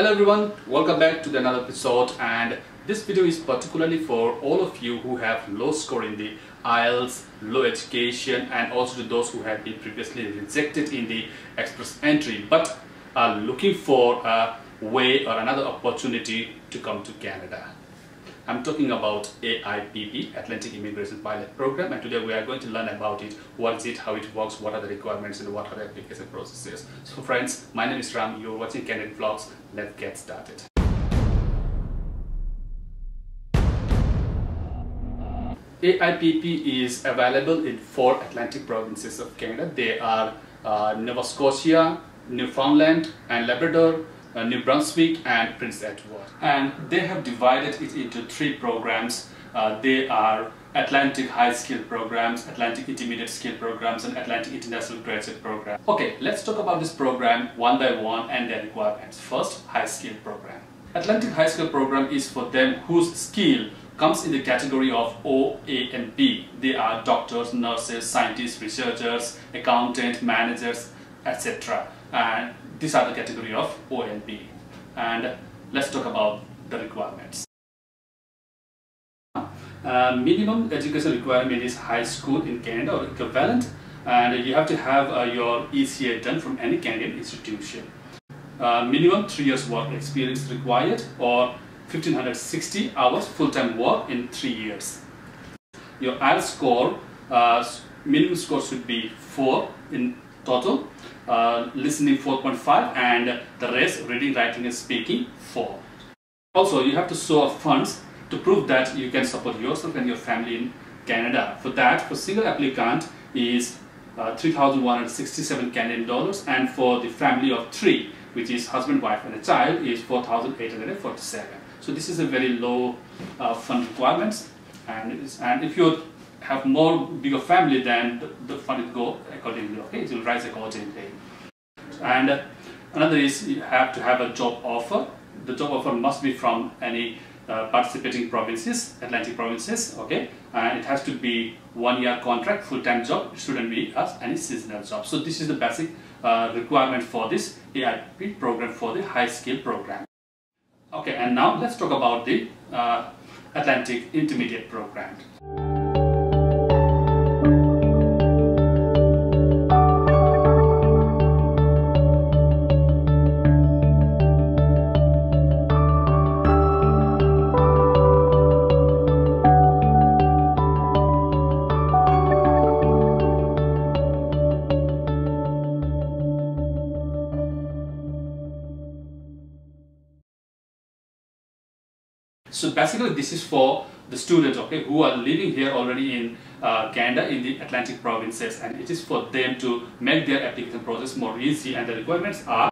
Hello everyone, welcome back to another episode and this video is particularly for all of you who have low score in the IELTS, low education and also to those who have been previously rejected in the express entry but are looking for a way or another opportunity to come to Canada. I'm talking about AIPP, Atlantic Immigration Pilot Program, and today we are going to learn about it, what is it, how it works, what are the requirements, and what are the application processes. So friends, my name is Ram, you're watching Canadian Vlogs, let's get started. AIPP is available in four Atlantic provinces of Canada. They are uh, Nova Scotia, Newfoundland and Labrador, uh, New Brunswick and Prince Edward. And they have divided it into three programs. Uh, they are Atlantic High Skill Programs, Atlantic Intermediate Skill Programs and Atlantic International Graduate Program. Okay, let's talk about this program one by one and their requirements. First, High Skill Program. Atlantic High Skill Program is for them whose skill comes in the category of O, A and B. They are doctors, nurses, scientists, researchers, accountants, managers, etc. And these are the category of O and B. And let's talk about the requirements. Uh, minimum education requirement is high school in Canada or equivalent and you have to have uh, your ECA done from any Canadian institution. Uh, minimum 3 years work experience required or 1560 hours full-time work in 3 years. Your IELTS score, uh, minimum score should be 4 in total uh, listening 4.5 and the rest reading, writing and speaking 4. Also you have to show funds to prove that you can support yourself and your family in Canada. For that, for single applicant is uh, 3,167 Canadian dollars and for the family of 3 which is husband, wife and a child is 4,847. So this is a very low uh, fund requirements and, and if you have more bigger family than the, the fund go accordingly. Okay it will rise accordingly. And another is you have to have a job offer. The job offer must be from any uh, participating provinces atlantic provinces okay? And it has to be one year contract full-time job. It shouldn't be as any seasonal job. So this is the basic uh, requirement for this AIP program for the high skill program. Okay and now let's talk about the uh, Atlantic Intermediate program basically this is for the students okay, who are living here already in uh, Canada in the Atlantic provinces. And it is for them to make their application process more easy. And the requirements are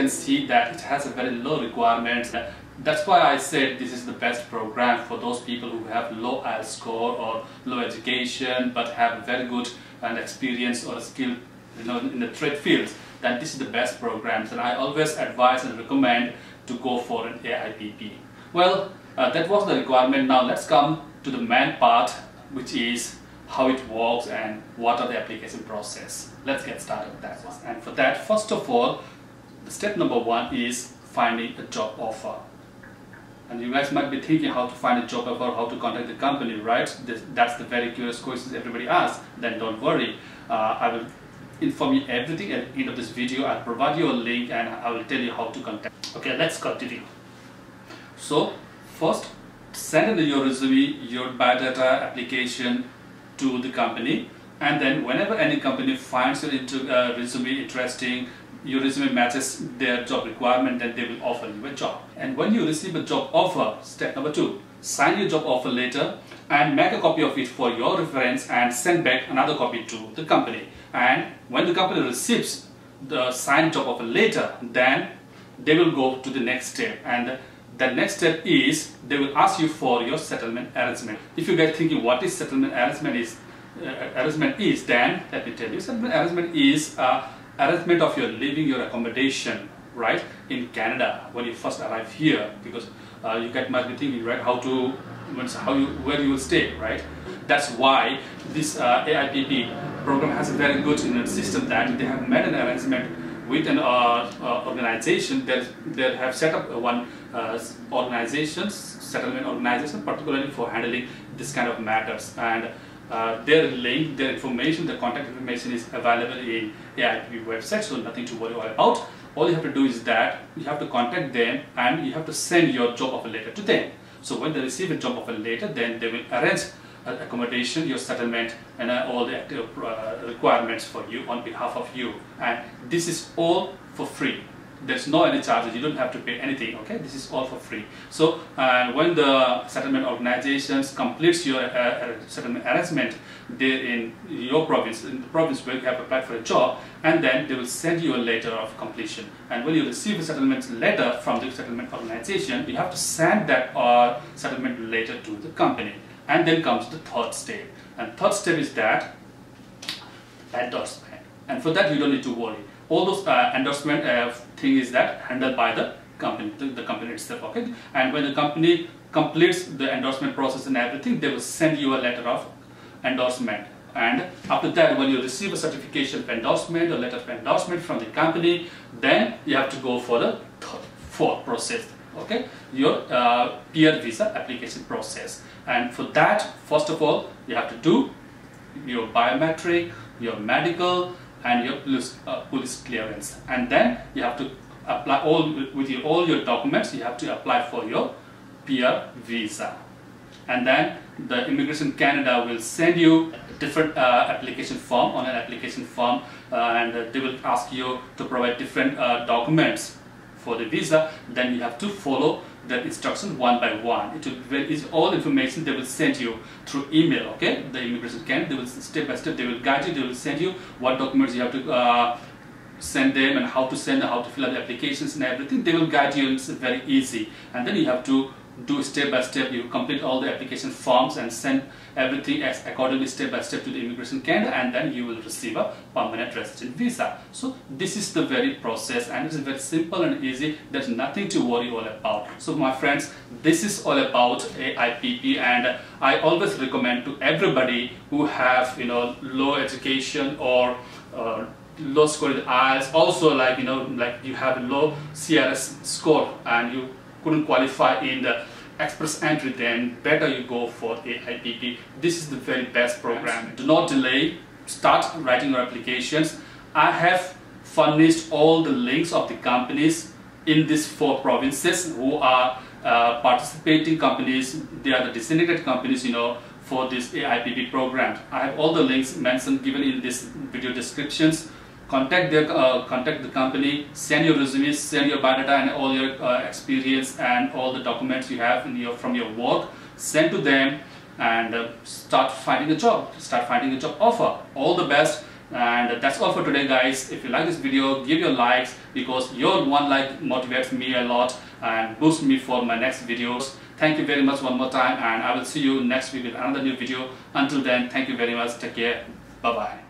can see that it has a very low requirement. That's why I said this is the best program for those people who have low IELTS score or low education but have very good and experience or skill you know, in the trade fields. That this is the best programs and I always advise and recommend to go for an AIPP. Well, uh, that was the requirement. Now let's come to the main part which is how it works and what are the application process. Let's get started with that. one. And for that, first of all, step number one is finding a job offer. And you guys might be thinking how to find a job offer, how to contact the company, right? That's the very curious questions everybody asks. Then don't worry. Uh, I will inform you everything at the end of this video. I'll provide you a link and I will tell you how to contact. Okay, let's continue. So, first, send in your resume, your biodata application to the company. And then whenever any company finds your uh, resume interesting, your resume matches their job requirement, then they will offer you a job. And when you receive a job offer, step number two, sign your job offer letter and make a copy of it for your reference and send back another copy to the company. And when the company receives the sign job offer letter, then they will go to the next step and the next step is they will ask you for your settlement arrangement. If you get thinking what is settlement arrangement is, uh, arrangement is, then let me tell you, settlement arrangement is uh, arrangement of your living, your accommodation, right, in Canada when you first arrive here because uh, you get might be thinking, right, how to, how you, where you will stay, right. That's why this uh, AIPP program has a very good you know, system that they have made an arrangement with an uh, uh, organization that, that have set up one uh, organizations, settlement organization, particularly for handling this kind of matters. And uh, their link, their information, the contact information is available in AIPP website, so nothing to worry about. All you have to do is that you have to contact them and you have to send your job offer letter to them. So when they receive a job offer letter, then they will arrange accommodation, your settlement, and uh, all the uh, requirements for you on behalf of you. And this is all for free. There's no any charges. You don't have to pay anything. Okay, this is all for free. So uh, when the settlement organizations completes your uh, uh, settlement arrangement there in your province, in the province where you have applied for a job, and then they will send you a letter of completion. And when you receive a settlement letter from the settlement organization, you have to send that uh, settlement letter to the company. And then comes the third step. And third step is that endorsement. And for that you don't need to worry. All those uh, endorsement uh, thing is that handled by the company, the, the, company itself. Okay. And when the company completes the endorsement process and everything, they will send you a letter of endorsement. And after that, when you receive a certification of endorsement or letter of endorsement from the company, then you have to go for the fourth process okay your uh, PR visa application process and for that first of all you have to do your biometric your medical and your police, uh, police clearance. And then you have to apply all with your, all your documents you have to apply for your PR visa. And then the Immigration Canada will send you different uh, application form on an application form uh, and they will ask you to provide different uh, documents for the visa, then you have to follow that instruction one by one. It will is all information they will send you through email. Okay, the immigration can they will step by step they will guide you. They will send you what documents you have to. Uh, send them and how to send them, how to fill out the applications and everything they will guide you it's very easy and then you have to do step by step. You complete all the application forms and send everything as accordingly step by step to the Immigration Canada and then you will receive a permanent resident visa. So this is the very process and it's very simple and easy. There's nothing to worry all about. So my friends, this is all about AIPP and I always recommend to everybody who have you know low education or uh, low score in IELTS also like you know like you have a low CRS score and you couldn't qualify in the express entry then better you go for AIPP. This is the very best program. Do not delay, start writing your applications. I have furnished all the links of the companies in these four provinces who are uh, participating companies, they are the designated companies, you know, for this AIPP program. I have all the links mentioned given in this video descriptions contact their uh, contact the company, send your resumes, send your biodata and all your uh, experience and all the documents you have in your from your work, send to them and uh, start finding a job, start finding a job offer. All the best and that's all for today guys. If you like this video, give your likes because your one like motivates me a lot and boosts me for my next videos. Thank you very much one more time and I will see you next week with another new video. Until then, thank you very much. Take care. Bye-bye.